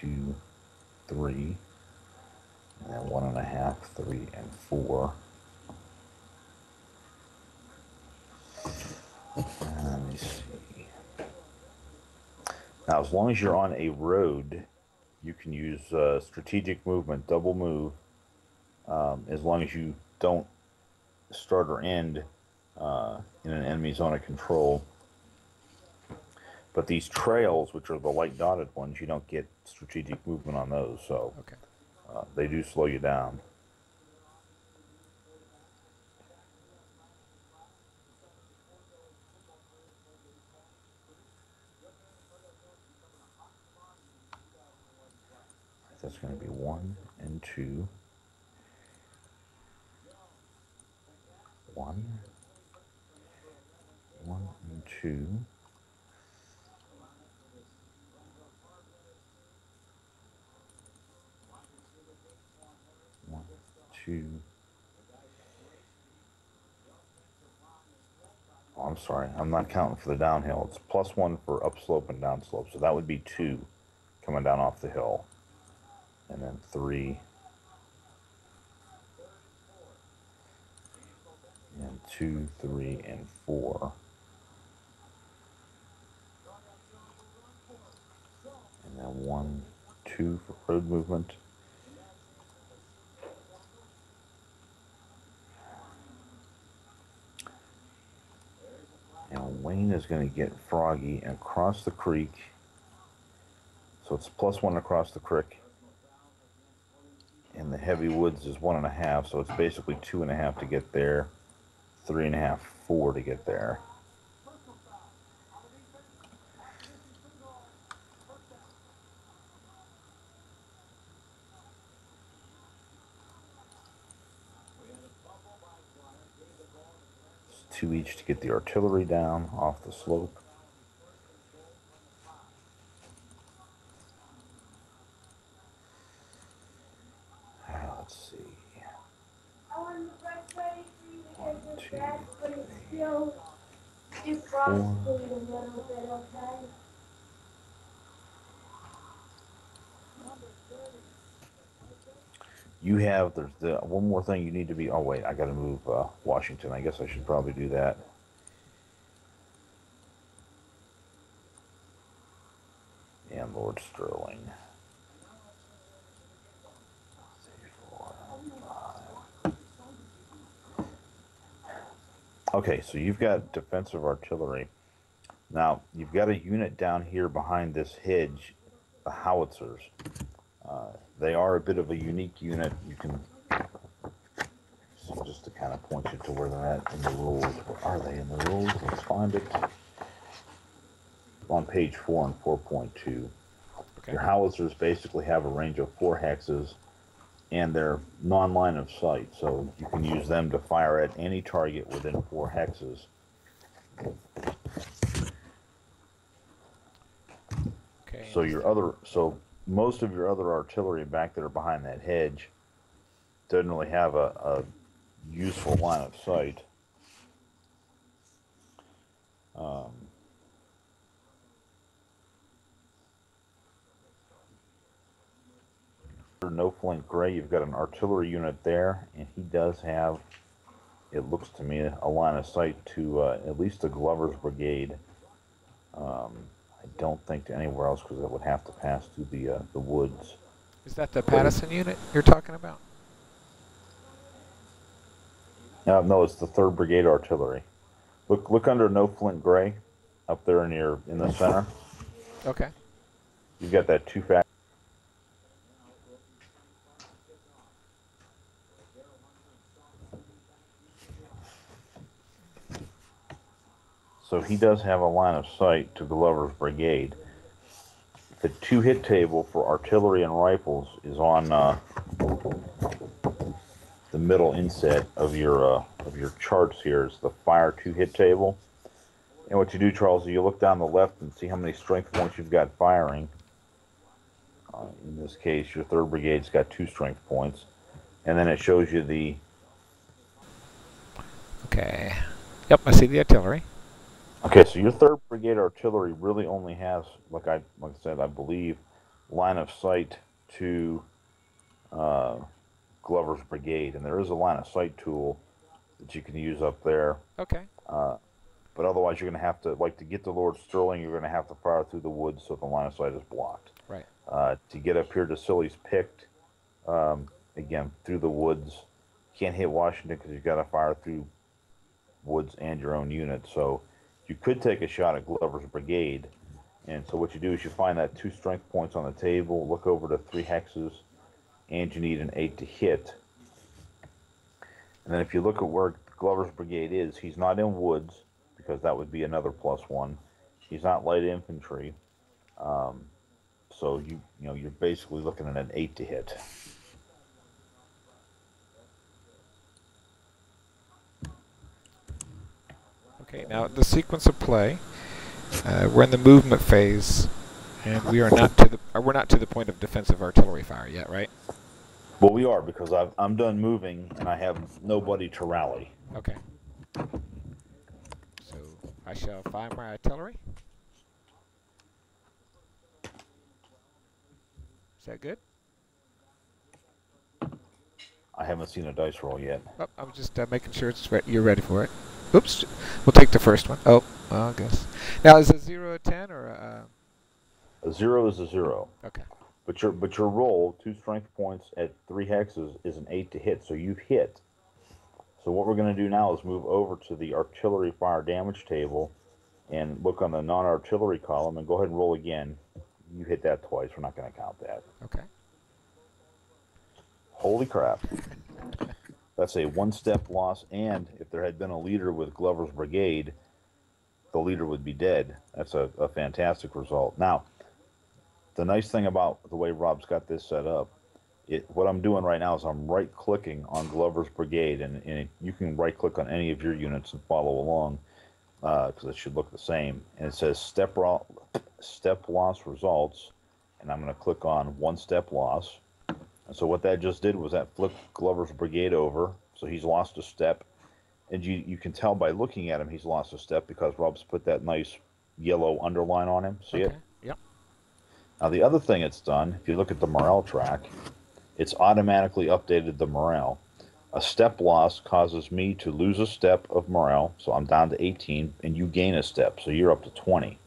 two, three, and then one and a half, three, and four. let me see. Now, as long as you're on a road, you can use uh, strategic movement, double move, um, as long as you don't start or end uh, in an enemy zone of control. But these trails, which are the light dotted ones, you don't get strategic movement on those, so Okay. uh, they do slow you down. That's going to be one and two. One, one and two. One, Oh, I'm sorry. I'm not counting for the downhill. It's plus one for upslope and downslope. So that would be two coming down off the hill. And then three. And two, three, and four. And then one, two for road movement. Wayne is going to get Froggy and cross the creek. So it's plus one across the creek. And the heavy woods is one and a half, so it's basically two and a half to get there, three and a half, four to get there. It's two each to get the artillery down off the slope. Ah, Let's see. One, two, three, still, you have there's the one more thing you need to be. Oh wait, I got to move uh, Washington. I guess I should probably do that. And Lord Stirling. Okay, so you've got defensive artillery. Now you've got a unit down here behind this hedge, the howitzers. Uh, they are a bit of a unique unit. You can so just to kind of point you to where they're at in the rules. Where are they in the rules? Let's find it. On page four and four point two. Okay. Your howitzers basically have a range of four hexes, and they're non-line of sight, so you can use them to fire at any target within four hexes. Okay. So your other, so most of your other artillery back there behind that hedge doesn't really have a, a useful line of sight. Um, no flint Grey, you've got an artillery unit there, and he does have, it looks to me, a line of sight to uh, at least the Glover's Brigade. Um, don't think to anywhere else because it would have to pass through the uh, the woods. Is that the Pattison unit you're talking about? Uh, no, it's the Third Brigade Artillery. Look look under no flint Grey, up there in your in the center. Okay. You've got that two So he does have a line of sight to Glover's brigade. The two hit table for artillery and rifles is on uh, the middle inset of your uh, of your charts here. Is the fire two hit table. And what you do, Charles, is you look down the left and see how many strength points you've got firing. Uh, in this case, your third brigade's got two strength points, and then it shows you the Okay. Yep, I see the artillery. Okay, so your third brigade artillery really only has, like I like I said, I believe, line of sight to uh, Glover's Brigade, and there is a line of sight tool that you can use up there. Okay. Uh, but otherwise, you're going to have to, like, to get to Lord Stirling, you're going to have to fire through the woods so the line of sight is blocked. Right. Uh, to get up here to Cilley's Picked, um, again, through the woods, can't hit Washington because you've got to fire through woods and your own unit. So you could take a shot at Glover's Brigade. And so what you do is you find that two strength points on the table, look over to three hexes, and you need an eight to hit. And then if you look at where Glover's Brigade is, he's not in woods because that would be another plus one. He's not light infantry. Um, so you you know you're basically looking at an eight to hit. Okay. Now the sequence of play. Uh, we're in the movement phase, and we are not to the uh, we're not to the point of defensive artillery fire yet, right? Well, we are because I've, I'm done moving and I have nobody to rally. Okay. So I shall fire my artillery. Is that good? I haven't seen a dice roll yet. Oh, I'm just uh, making sure it's re- you're ready for it. Oops. We'll take the first one. Oh, well, I guess. Now is it zero or ten or uh, A zero is a zero, okay? but your but your roll two strength points at three hexes is an eight to hit, so you've hit. So what we're going to do now is move over to the artillery fire damage table, and look on the non-artillery column and go ahead and roll again. You hit that twice. We're not going to count that. Okay. Holy crap. That's a one step loss, and if there had been a leader with Glover's Brigade, the leader would be dead. That's a, a fantastic result. Now, the nice thing about the way Rob's got this set up, it, what I'm doing right now is I'm right clicking on Glover's Brigade, and, and you can right click on any of your units and follow along uh, because it should look the same. And it says step, ro- step loss results, and I'm going to click on one step loss. And so what that just did was that flipped Glover's brigade over, so he's lost a step. And you you can tell by looking at him he's lost a step because Rob's put that nice yellow underline on him. See okay. it? Yep. Now the other thing it's done, if you look at the morale track, it's automatically updated the morale. A step loss causes me to lose a step of morale, so I'm down to 18, and you gain a step, so you're up to 20.